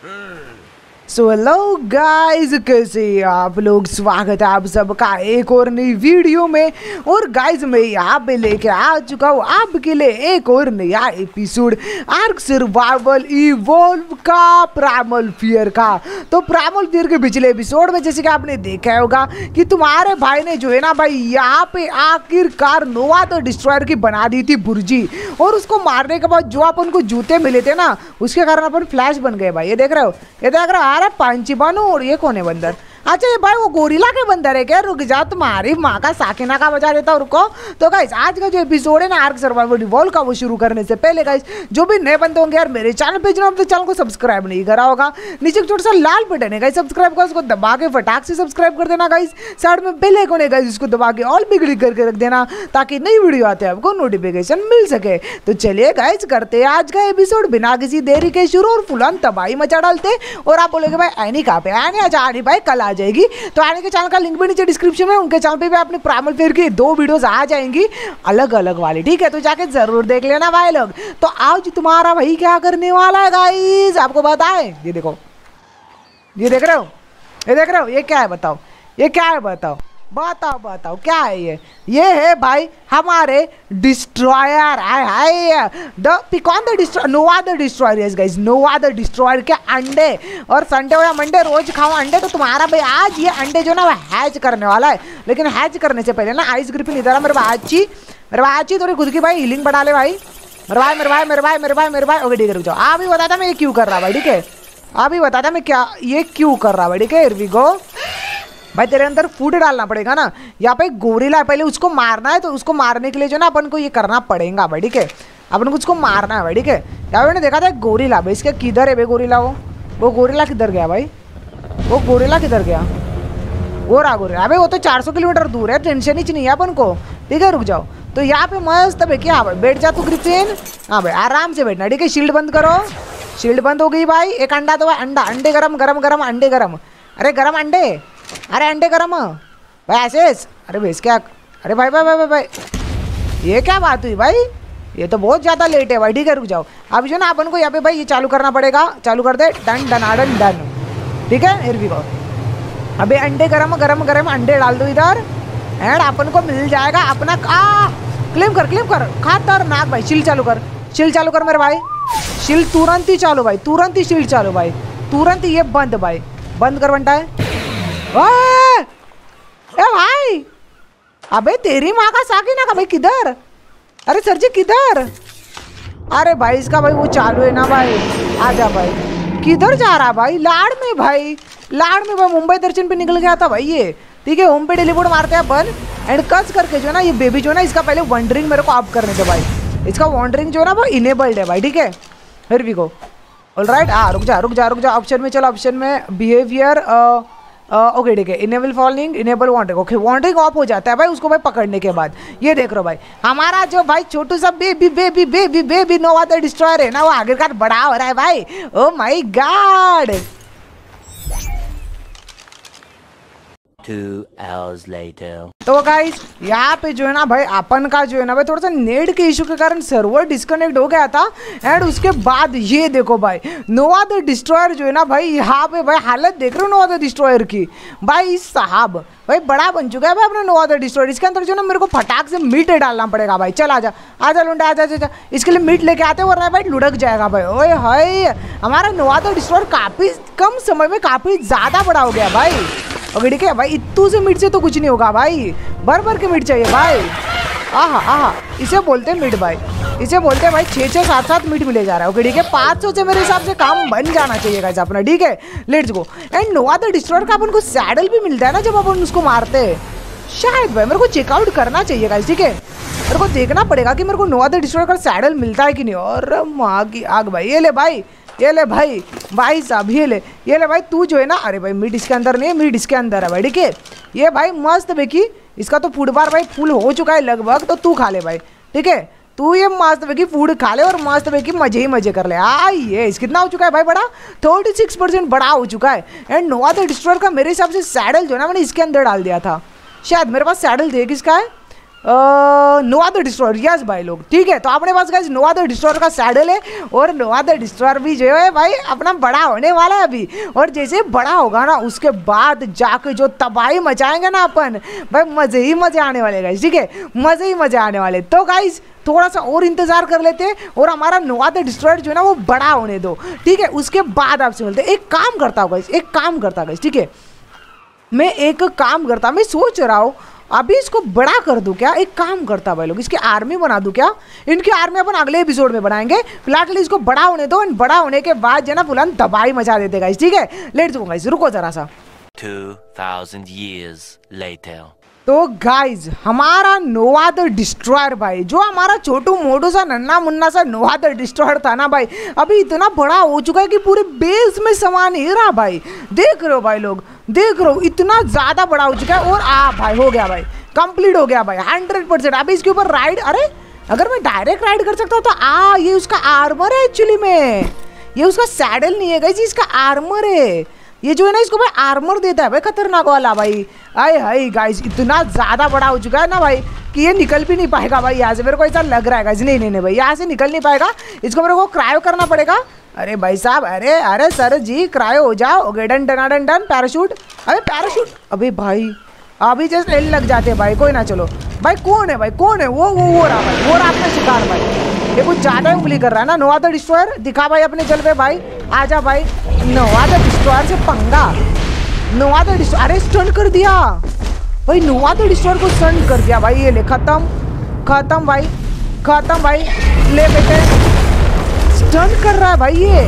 Hey! So hello guys कैसे आप लोग? स्वागत है आप सबका एक और नई वीडियो में। और गाइस मैं यहाँ पे लेके आ चुका हूँ आपके लिए एक और नया एपिसोड आर्क सर्वाइवल इवोल्व का प्रामल फियर का। तो प्रामल फियर के पिछले एपिसोड में जैसे कि आपने देखा होगा कि तुम्हारे भाई ने जो है ना भाई, यहाँ पे आखिरकार नोवा तो डिस्ट्रॉयर की बना दी थी बुर्जी। और उसको मारने के बाद जो अपन को जूते मिले थे ना, उसके कारण अपन फ्लैश बन गए भाई। ये देख रहे हो? ये देख रहे हो? अरे पांची बानू और ये कौन बंदर। अच्छा ये भाई वो गोरिला के बंदर है क्या? रुक जा, तुम्हारी माँ का साकिना का बजा देता रुको। तो गाइस आज का जो एपिसोड है ना आर्क सर्वाइवल रिवॉल्व का वो शुरू करने से पहले गाइस जो भी नए बंदे होंगे यार, मेरे चैनल पे जो चैनल को सब्सक्राइब नहीं करा होगा, नीचे छोटा सा लाल बटन है गाइस सब्सक्राइब का उसको दबा के फटाक से सब्सक्राइब कर देना गाइस साइड में बेल आइकन है गाइस उसको दबा के ऑल भी क्लिक करके रख देना, ताकि नई वीडियो आते हैं, आपको नोटिफिकेशन मिल सके। तो चलिए गाइस करते हैं आज का एपिसोड बिना किसी देरी के शुरू और फुलान तबाही मचा डालते और आप बोलोगे, भाई एनी कहाँ पे आने आज आनी, भाई, कल आ जाएगी। तो आने के चैनल का लिंक भी नीचे डिस्क्रिप्शन में उनके चैनल पे भी अपने प्रामल फेयर की दो वीडियोस आ जाएँगी अलग अलग वाली, ठीक है? तो जाके ज़रूर देख लेना भाई लोग। तो आज तुम्हारा भाई क्या करने वाला है गाइज़ आपको बताए। ये देखो। ये देख रहे हो? ये देख रहे हो? ये क्या है बताओ? ये क्या है बताओ? बताओ बताओ, क्या है ये? ये है भाई हमारे destroyer hi hi the पिकॉन the destroy Nova the destroyer yes guys Nova the destroyer के अंडे। और संडे हो या मंडे रोज खाओ अंडे तो तुम्हारा भाई आज ये अंडे जो ना, वो हैच करने वाला है। लेकिन हैच करने से पहले ना आइस ग्रिपिन इधर मेरे बाची मेरे बाची थोड़ी खुद की भाई हीलिंग बढ़ा ले भाई। मेरे भाई मेरे भाई मेरे भाई मेरे भाई मेरे भाई ओके ठीक है जाओ। आप ही बताता मैं ये क्यों कर रहा भाई, ठीक है? आप ही बताता मैं क्या, ये क्यों कर रहा भाई, ठीक है? इरवी गो भाई, तेरे अंदर फ़ूड डालना पड़ेगा ना। यहाँ पे गोरीला है, पहले उसको मारना है तो उसको मारने के लिए जो ना अपन को ये करना पड़ेगा, भाई, ठीक है? अपन को उसको मारना है, भाई, ठीक है? यहाँ मैंने देखा था गोरीला भाई, इसके किधर है भाई गोरीला वो? वो गोरीला किधर गया, भाई? वो गोरीला किधर गया? वो रहा अबे, वो तो 400 किलोमीटर दूर है, टेंशन ही नहीं है अपन को। ठीक है, रुक जाओ। तो यहाँ पे मस्त भाई क्या, भाई, बैठ जा तू ग्रिफिन हाँ भाई, आराम से बैठना, ठीक है? शील्ड बंद करो। शील्ड बंद हो गई, भाई, एक अंडा तो भाई, अंडा, अंडे गरम गरम गरम, अंडे गरम। अरे, गरम अंडे? अरे अंडे गरम भाई ऐसे अरे भैंस क्या? अरे भाई भाई भाई भाई ये क्या बात हुई भाई? ये तो बहुत ज़्यादा लेट है भाई, ठीक है, रुक जाओ। अब जो ना, अपन को यहाँ पे भाई ये चालू करना पड़ेगा। चालू कर दे। डन डनाडन डन ठीक है? फिर भी अबे अंडे गरम गरम गरम अंडे डाल दो इधर। एंड अपन को मिल जाएगा अपना आ! क्लेम कर क्लेम कर। खतरनाक भाई शिल चालू कर। शिल चालू कर मेरे भाई। शिल तुरंत ही चालू भाई, तुरंत ही शिल चालू भाई। तुरंत ये बंद भाई। बंद कर बनता है। ए भाई! अबे तेरी माँ का साकी ना का भाई किधर? अरे सर जी, किधर? अरे भाई, इसका भाई वो चालू है ना भाई। आजा भाई। किधर जा रहा भाई? लाड़ में भाई। लाड़ में भाई, मुंबई दर्शन पे निकल गया था भाई ये। ठीक है होम पे टेलीपोर्ट मारते हैं अपन। एंड कस करके जो ना, ये बेबी जो ना, इसका पहले वंडरिंग मेरे को ऑफ़ करने दे भाई। इसका वॉन्डरिंग जो ना, वो इनेबल्ड है भाई, ठीक है? फिर भी को ऑल राइट हाँ रुक जा रुक जा रुक जा। ऑप्शन में चलो ऑप्शन में बिहेवियर ओके ठीक है. Enable falling enable wandering okay wandering off हो जाता है भाई, उसको भाई पकड़ने के बाद. ये देख रहा भाई. हमारा जो भाई छोटू सा baby baby baby baby Nova the destroyer है ना, वो आखिरकार बड़ा हो रहा है भाई. ओ my god Two hours later. तो गाइस यहाँ पे जो है ना भाई, अपन का जो है ना भाई थोड़ा सा नेट के इशू के कारण सर्वर डिस्कनेक्ट हो गया था। एंड उसके बाद ये देखो भाई नोवा द डिस्ट्रॉयर जो है ना भाई, यहाँ पे भाई हालत देख रहे हो नोवा द डिस्ट्रॉयर की? भाई साहब, भाई बड़ा बन चुका है भाई अपना नोवा द डिस्ट्रॉयर इसके अंदर जो है ना मेरे को फटाक से मीट डालना पड़ेगा भाई। चल आजा आजा लुंडा, आजा आजा इसके लिए मीट लेके आते वरना भाई लुढ़क जाएगा भाई। ओए हाय, हमारा नोवा द डिस्ट्रॉयर काफ़ी कम समय में काफ़ी ज़्यादा बड़ा हो गया भाई। ठीक है भाई इतू से मीट से तो कुछ नहीं होगा भाई। भर भर के मीट चाहिए भाई। आहा आहा, इसे बोलते हैं मीट भाई। इसे बोलते हैं भाई छः छः सात सात मीट मिले जा रहा है। ओके ठीक है पाँच सौ से मेरे हिसाब से काम बन जाना चाहिए गाइस अपना, ठीक है? Let's go and Nova the destroyer का अपन को सैडल भी मिलता है ना जब अपन उसको मारते हैं। शायद भाई, मेरे को चेकआउट करना चाहिए गाइस ठीक है? मेरे को देखना पड़ेगा कि मेरे को नोवा द डिस्ट्रॉयर का सैडल मिलता है कि नहीं। और की आग भाई, ये ले भाई। ये ले भाई भाई साहब ये ले। ये ले भाई, तू जो है ना, अरे भाई मीट इसके अंदर नहीं है मीट इसके अंदर है भाई, ठीक है? ये भाई, मस्त बेकी, इसका तो फ़ूड बार भाई फुल हो चुका है लगभग तो तू खा ले भाई, ठीक है? तू ये मस्त बेकी फ़ूड खा ले और मस्त बेकी मज़े ही मज़े कर ले। आई ये इस कितना हो चुका है भाई बड़ा? थर्टी सिक्स परसेंट बड़ा हो चुका है। एंड नोवा द डिस्ट्रॉयर का मेरे हिसाब से सैडल जो है ना, मैंने इसके अंदर डाल दिया था। शायद मेरे पास सैडल थे, किसका है? नोवा द डिस्ट्रॉयर यस भाई लोग. ठीक है तो अपने पास गाइस नोवा द डिस्ट्रॉयर का सैडल है और नोवा द डिस्ट्रॉयर भी जो है भाई, अपना बड़ा होने वाला है अभी. और जैसे बड़ा होगा ना, उसके बाद जाके जो तबाही मचाएँगे ना अपन, भाई मज़े ही मज़े आने वाले गाइस ठीक है? मज़े ही मज़े आने वाले. तो गाइस थोड़ा सा और इंतज़ार कर लेते हैं और हमारा नोवा डिस्ट्रॉयर जो है ना, वो बड़ा होने दो. ठीक है, उसके बाद आपसे मिलते एक काम करता हूँ गाइस एक काम करता गाइस ठीक है? मैं एक काम करता, मैं सोच रहा हूँ अभी इसको बड़ा कर दूँ क्या? एक काम करता भाई लोग, इसकी आर्मी बना दूँ क्या? इनकी आर्मी अपन अगले एपिसोड में बनाएँगे। फ़िलहाल इसको बड़ा होने दो बड़ा होने के बाद जो ना फुलान दबाई मचा देते गाइस ठीक है? लेट दूँगा रुको जरा सा। 2000 years later. तो गाइज़ हमारा नोवा द डिस्ट्रॉयर भाई, जो हमारा छोटू मोटू सा, नन्ना मुन्ना सा नोवा द डिस्ट्रॉयर था ना भाई, अभी इतना बड़ा हो चुका है कि पूरे बेस में सामान ही रहा भाई। देख रहे हो भाई लोग, देख रहे हो, इतना ज़्यादा बड़ा हो चुका है और आ भाई, हो गया भाई कंप्लीट हो गया भाई हंड्रेड परसेंट अभी इसके ऊपर राइड अरे, अगर मैं डायरेक्ट राइड कर सकता हूँ तो आ, ये उसका आर्मर है एक्चुअली में। ये उसका सैडल नहीं है गाइज़ इसका आर्मर है। ये जो है ना, इसको भाई आर्मर देता है भाई, खतरनाक वाला भाई। आए हाय गाइस इतना ज़्यादा बड़ा हो चुका है ना भाई, कि ये निकल भी नहीं पाएगा भाई यहाँ से। मेरे को ऐसा लग रहा है गाइस नहीं नहीं नहीं भाई, यहाँ से निकल नहीं पाएगा। इसको मेरे को क्रायो करना पड़ेगा। अरे भाई साहब, अरे अरे सर जी क्रायो हो जाओ। Okay done done done done parachute अरे पैराशूट अभी भाई, अभी जस्ट एल लग जाते हैं भाई, कोई ना चलो। भाई कौन है भाई, कौन है? वो वो वो रहा भाई, वो रहा अपना शिकार भाई। ये कुछ ज़्यादा उंगली कर रहा है ना नोवा द डिस्ट्रॉयर दिखा भाई अपने जल पे भाई। आजा भाई नोवा द डिस्ट्रॉयर से पंगा। नोवा द डिस्ट्रॉयर अरे स्टंट कर दिया। भाई नोवा द डिस्ट्रॉयर को स्टंट कर दिया भाई, ये ले, खत्म। खत्म भाई खत्म भाई। ले बेटे। स्टंट कर रहा है भाई ये।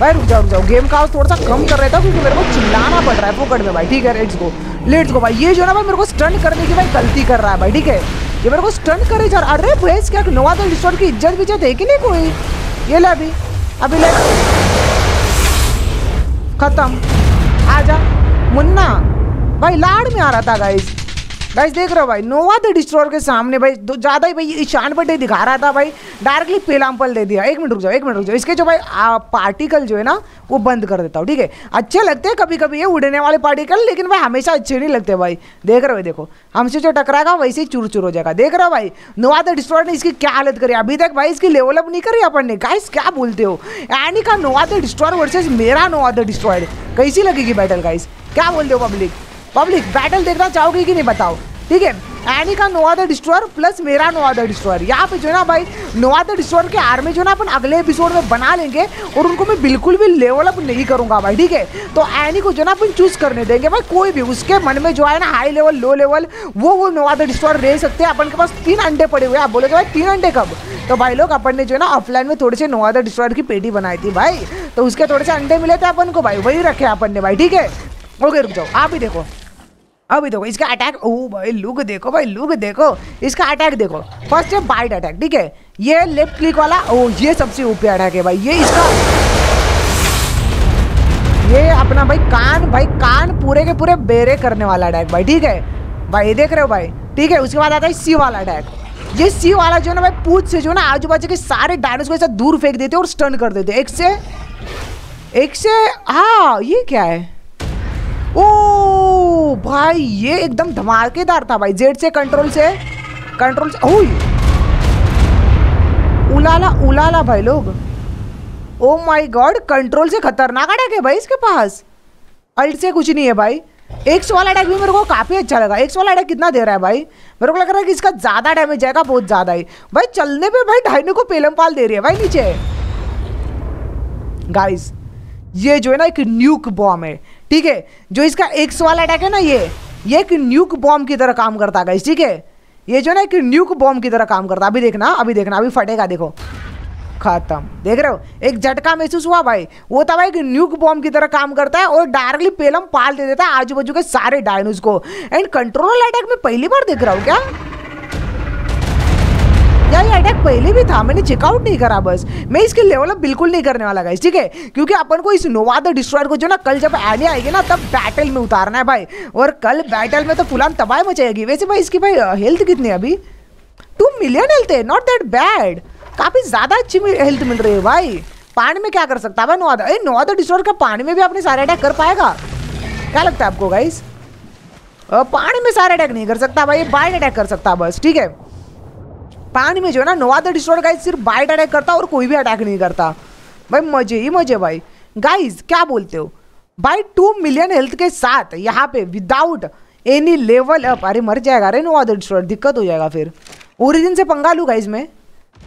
भाई, रुक जाओ रुक जाओ। गेम का थोड़ा सा कम कर रहा था, क्योंकि मेरे को चिल्लाना पड़ रहा है। फोकट में भाई, ठीक है लेट्स गो लेट्स गो भाई। ये जो ना भाई, मेरे को स्टंट करने की भाई गलती कर रहा है भाई, ठीक है? ये मेरे को स्टंट करे जा रहा अरे भैंस क्या नोवा तो डिस्टॉर्ट की इज़्ज़त विज्जत है कि नहीं कोई? ये ले अभी। अभी ले खत्म। आजा। मुन्ना। भाई लाड़ में आ रहा था गाइस गाइस देख रहे हो भाई नोवा द डिस्ट्रॉयर के सामने भाई ज़्यादा ही भाई ईशान बटे दिखा रहा था भाई डायरेक्टली पेलाम्पल दे दिया। एक मिनट रुक जाओ एक मिनट रुक जाओ। इसके जो भाई आ, पार्टिकल जो है ना वो बंद कर देता हूँ ठीक है? अच्छे लगते हैं कभी कभी ये उड़ने वाले पार्टिकल लेकिन भाई हमेशा अच्छे नहीं लगते भाई। देख रहे हो देखो हमसे जो टकराएगा वैसे ही चूर चूर हो जाएगा। देख रहे हो भाई नोवा द डिस्ट्रॉयर ने इसकी क्या हालत करी? अभी तक भाई इसकी लेवल अप नहीं करी अपन ने। गाइस क्या बोलते हो? एनी का नोवा द डिस्ट्रॉयर वर्सेज मेरा नोवा द डिस्ट्रॉयर कैसी लगेगी बैटल गाइस क्या बोलते हो पब्लिक पब्लिक बैटल देखना चाहोगे कि नहीं बताओ? ठीक है? एनी का नोवा द डिस्ट्रॉयर प्लस मेरा नोवा द डिस्ट्रॉयर यहाँ पे जो है ना भाई नोवा द डिस्ट्रॉयर के आर्मी जो है ना अपन अगले एपिसोड में बना लेंगे और उनको मैं बिल्कुल भी लेवल अप नहीं करूँगा भाई, ठीक है? तो एनी को जो है ना अपन चूज़ करने देंगे भाई, कोई भी उसके मन में जो है ना हाई लेवल लो लेवल वो वो नोवा द डिस्ट्रॉयर ले सकते हैं। अपन के पास तीन अंडे पड़े हुए आप बोलोगे भाई, तीन अंडे कब? तो भाई लोग, अपन ने जो है ना ऑफलाइन में थोड़े से नोवा द डिस्ट्रॉयर की पेटी बनाई थी भाई। तो उसके थोड़े से अंडे मिले थे अपन को भाई, वही रखे अपन ने भाई, ठीक है? ओके, रुक जाओ। आप ही देखो। अभी देखो, इसका अटैक ओ भाई, लुक देखो, भाई, लुक देखो, इसका अटैक देखो। फ़र्स्ट है बाइट अटैक ठीक है? ये लेफ़्ट क्लिक वाला, ओ, ये सबसे ऊपर अटैक है भाई, ये इसका ये अपना भाई कान भाई कान पूरे के पूरे बेरे करने वाला अटैक भाई, ठीक है? भाई देख रहे हो भाई, ठीक है? उसके बाद आता है सी वाला अटैक ये सी वाला जो है ना भाई, पूछ से जो ना आजू बाजू के सारे डायनोस को ऐसा दूर फेंक देते और स्टन कर देते एक से एक से हाँ ये क्या है? ओ भाई, ये एकदम धमाकेदार था भाई, जेड से कंट्रोल से। कंट्रोल से ओह उलाला उलाला भाई लोग। ओ माय गॉड कंट्रोल से खतरनाक अटैक है भाई इसके पास। अल्ट से कुछ नहीं है भाई। एक वाला अटैक भी मेरे को काफ़ी अच्छा लगा। एक वाला अटैक कितना दे रहा है भाई? मेरे को लग रहा है कि इसका ज़्यादा डैमेज जाएगा बहुत ज़्यादा ही। भाई, चलने पे भाई ढाईने को पेलम पाल दे रही है भाई नीचे। गाइस ये जो है ना एक न्यूक बॉम्ब है। ठीक है? जो इसका एक्स वाला अटैक है ना ये ये एक न्यूक बॉम्ब की तरह काम करता है ठीक है? ये जो ना एक न्यूक बॉम्ब की तरह काम करता है, अभी देखना अभी देखना, अभी फटेगा, देखो। खत्म। देख रहे हो? एक झटका महसूस हुआ भाई। वो था भाई न्यूक बॉम्ब की तरह काम करता है और डायरेक्टली पेलम पाल दे देता है आजू बाजू के सारे डायनोज को। एंड कंट्रोल अटैक में पहली बार देख रहा हूँ क्या? या ये अटैक पहले भी था, मैंने चेकआउट नहीं करा बस। मैं इसके लेवल अप बिल्कुल नहीं करने वाला गाइस ठीक है? क्योंकि अपन को इस नोवा द डिस्ट्रॉयर को जो ना कल जब आने आएगी ना, तब बैटल में उतारना है भाई। और कल बैटल में तो फुलान तबाह मचाएगी। वैसे भाई, इसकी भाई हेल्थ कितनी है अभी? टू मिलियन हेल्थ है नॉट दैट बैड काफ़ी ज़्यादा अच्छी हेल्थ मिल रही है भाई। पानी में क्या कर सकता है भाई नोवादा नोवादा डिस्ट्रॉयर का पानी में भी अपने सारे अटैक कर पाएगा? क्या लगता है आपको गाइस पानी में सारे अटैक नहीं कर सकता भाई बाइट अटैक कर सकता बस, ठीक है? पानी में जो है ना नोवादा डिस्ट्रॉयर गाइज़ सिर्फ़ बाइट अटैक करता और कोई भी अटैक नहीं करता। भाई, मज़े ही मज़े भाई। गाइज़ क्या बोलते हो? भाई टू मिलियन हेल्थ के साथ यहाँ पे विदाउट एनी लेवल अप अरे मर जाएगा अरे नोवादा डिस्ट्रॉयर दिक्कत हो जाएगा फिर। ओरिजिन से पंगा लू गाइज़ में?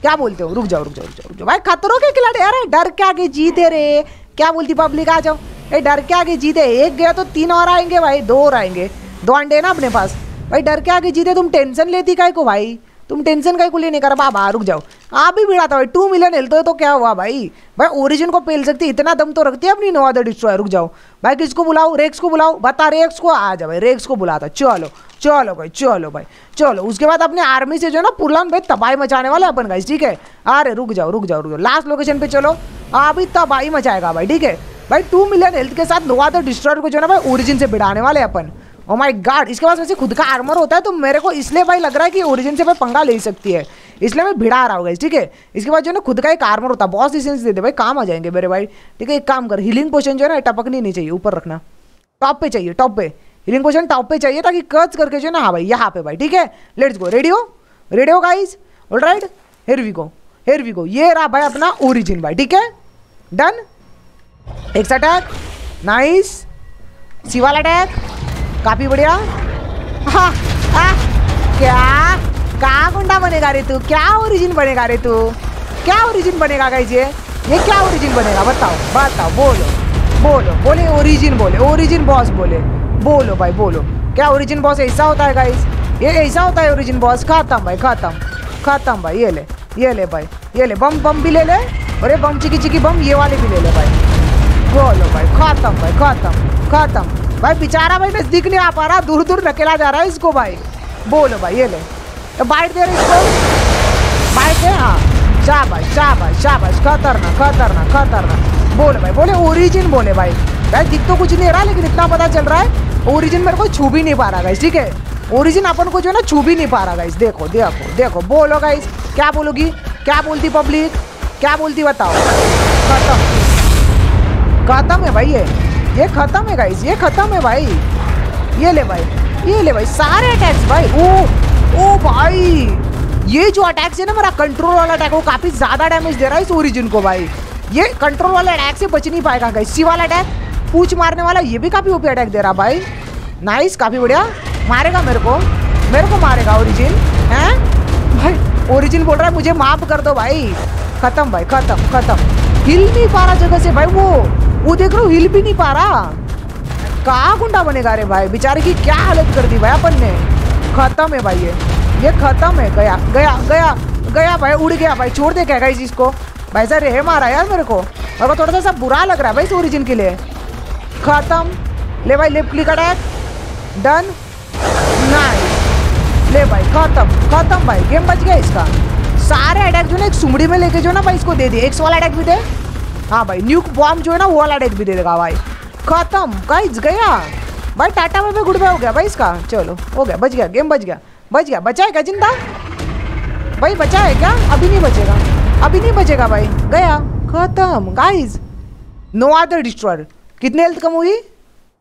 क्या बोलते हो? रुक जाओ रुक जाओ रुक जाओ रुक जाओ। भाई, खतरों के खिलाड़ी, अरे डर के आगे जीते रे। क्या बोलती पब्लिक आ जाओ। ए, डर के आगे जीते। एक गया तो तीन और आएँगे भाई, दो और आएँगे। दो अंडे ना अपने पास। भाई, डर के आगे जीते, तुम टेंशन लेती काय को भाई? तुम टेंशन का ही कुछ नहीं कर बाबा, रुक जाओ। आप भी था भाई टू मिलियन हेल्थ है तो क्या हुआ भाई? भाई ओरिजिन को पेल सकती, इतना दम तो रखती है अपनी नोवादा डिस्ट्रॉय रुक जाओ। भाई, किसको बुलाओ रेक्स को बुलाओ बता रेक्स को। आ जा भाई रेक्स को बुलाता चलो चलो भाई चलो भाई, चलो। उसके बाद अपने आर्मी से जो है ना, पुरलान भाई तबाही मचाने वाला अपन गाइस ठीक है? अरे, रुक जाओ रुक जाओ रुक जाओ। लास्ट लोकेशन पे चलो। अभी तबाही मचाएगा भाई, ठीक है? भाई टू मिलियन हेल्थ के साथ नोवादा डिस्ट्रॉयर को जो है ना, भाई ओरिजिन से बिड़ाने वाले अपन। ओ माय गॉड इसके पास वैसे खुद का आर्मर होता है तो मेरे को इसलिए भाई लग रहा है कि ओरिजिन से भाई पंगा ले सकती है। इसलिए मैं भिड़ा रहा हूँ ठीक है? इसके बाद जो ना, खुद का एक आर्मर होता है बहुत सी सेंस दे दे, भाई, काम आ जाएँगे मेरे भाई। ठीक है, एक काम कर हीलिंग पोशन जो है ना, टपकनी नहीं चाहिए, ऊपर रखना। टॉप पे चाहिए टॉप पे। हीलिंग पोशन टॉप पे चाहिए, ताकि कर्च करके जो ना हाँ भाई, यहाँ पे भाई, ठीक है? Let's go radio radio guys all right here we go here we go ये रहा भाई अपना ओरिजिन भाई, ठीक है? डन एक अटैक नाइस सिवाल अटैक काफ़ी बढ़िया। हाँ, हाँ, क्या? क्या गुंडा बनेगा रे तू? क्या ओरिजिन बनेगा रे तू? क्या ओरिजिन बनेगा गाइज़ ये? ये क्या ओरिजिन बनेगा? बताओ बताओ बोलो बोलो बोले ओरिजिन बोले ओरिजिन बॉस बोले। बोलो भाई बोलो। क्या ओरिजिन बॉस ऐसा होता है गाइज़ ये ऐसा होता है ओरिजिन बॉस खत्म भाई खत्म। खत्म भाई ये ले ये ले भाई ये ले। बम बम भी ले ले। अरे बम चिकी चिकी बम ये वाले भी ले ले भाई। बोलो भाई खत्म भाई खत्म खत्म। भाई, बेचारा भाई नज़दीक नहीं आ पा रहा। दूर दूर नकेला जा रहा है इसको भाई। बोलो भाई, ये ले। तो बाइट दे रहे इसको। बाइट दे हाँ। शाबाश शाबाश शाबाश। खतरनाक खतरनाक खतरनाक। बोले भाई, बोले ओरिजिन बोले भाई। भाई, दिख तो कुछ नहीं रहा, लेकिन इतना पता चल रहा है ओरिजिन मेरे को छू भी नहीं पा रहा गाइस ठीक है? ओरिजिन अपन को जो है ना, छू भी नहीं पा रहा गाइस देखो देखो देखो। बोलो गाइस क्या बोलोगी? क्या बोलती पब्लिक क्या बोलती बताओ? खत्म। खत्म है भाई ये। ये खत्म है गाइस ये खत्म है भाई। ये ले भाई, ये ले भाई, सारे अटैक्स भाई। ओ ओ भाई, ये जो अटैक्स है ना, मेरा कंट्रोल वाला अटैक वो काफ़ी ज़्यादा डैमेज दे रहा है इस ओरिजिन को भाई। ये कंट्रोल वाले अटैक से बच नहीं पाएगा गाइस सी वाला अटैक पूछ मारने वाला, ये भी काफ़ी ओपी अटैक दे रहा भाई। नाइस काफ़ी बढ़िया। मारेगा मेरे को मेरे को मारेगा ओरिजिन है? भाई ओरिजिन बोल रहा है, मुझे माफ़ कर दो भाई। खत्म भाई, खत्म खत्म। हिल नहीं पा रहा जगह से भाई वो। वो देख रहा हिल भी नहीं पा रहा। कहा गुंडा बनेगा रे भाई? बेचारे की क्या हालत कर दी भाई अपन ने। खत्म है भाई ये। ये खत्म है। गया गया गया गया भाई, उड़ गया भाई। छोड़ दे क्या गाइस इसको? भाई सर रहे मारा यार मेरे को। मेरे थोड़ा सा बुरा लग रहा है भाई ओरिजिन के लिए। खत्म। ले भाई left click attack. Done. Nice ले भाई, खत्म खत्म भाई। गेम बच गया इसका। सारे अटैक जो ना, एक सुमड़ी में लेके जो ना भाई, इसको दे दिए। एक वाला अटैक भी दे। हाँ भाई न्यूक बॉम्ब जो है ना, वो वाला डेक भी दे देगा भाई। खत्म गाइज़ गया। भाई, टाटा में गुड बाय हो गया भाई इसका। चलो, हो गया, बच गया गेम बच गया। बच गया बचा है क्या ज़िंदा? भाई बचा है क्या? अभी नहीं बचेगा। अभी नहीं बचेगा भाई। गया, खत्म गाइज़ नो आदर डिस्ट्रॉयर कितने हेल्थ कम हुई?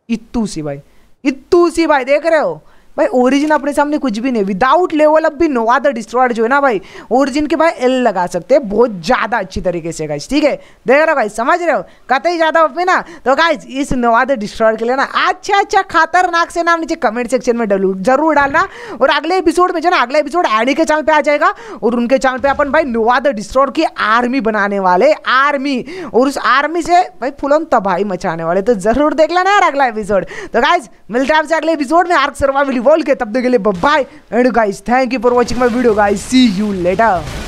इतू सी भाई। इतू सी भाई, देख रहे हो? भाई ओरिजिन अपने सामने कुछ भी नहीं। विदाउट लेवल अब भी नोवा द डिस्ट्रॉयर जो है ना भाई ओरिजिन के भाई एल लगा सकते हैं, बहुत ज़्यादा अच्छी तरीके से गाइज़ ठीक है? देख रहे हो गाइस समझ रहे हो? कतई ज़्यादा पे ना? तो गाइस इस नोवा द डिस्ट्रॉयर के लिए ना अच्छा अच्छा खतरनाक से नाम नीचे कमेंट सेक्शन में डलू, ज़रूर डालना। और अगले एपिसोड में जो ना, अगला एपिसोड एडी के चैनल पे आ जाएगा। और उनके चैनल पे अपन भाई नोवा द डिस्ट्रॉयर की आर्मी बनाने वाले आर्मी और उस आर्मी से भाई फुलन तबाही मचाने वाले। तो ज़रूर देख लेना यार अगला एपिसोड तो गाइज़ मिलते हैं आपसे अगले एपिसोड में। आर्क सर्वाइवल बोल के तब तक के लिए bye and guys thank you for watching my video guys see you later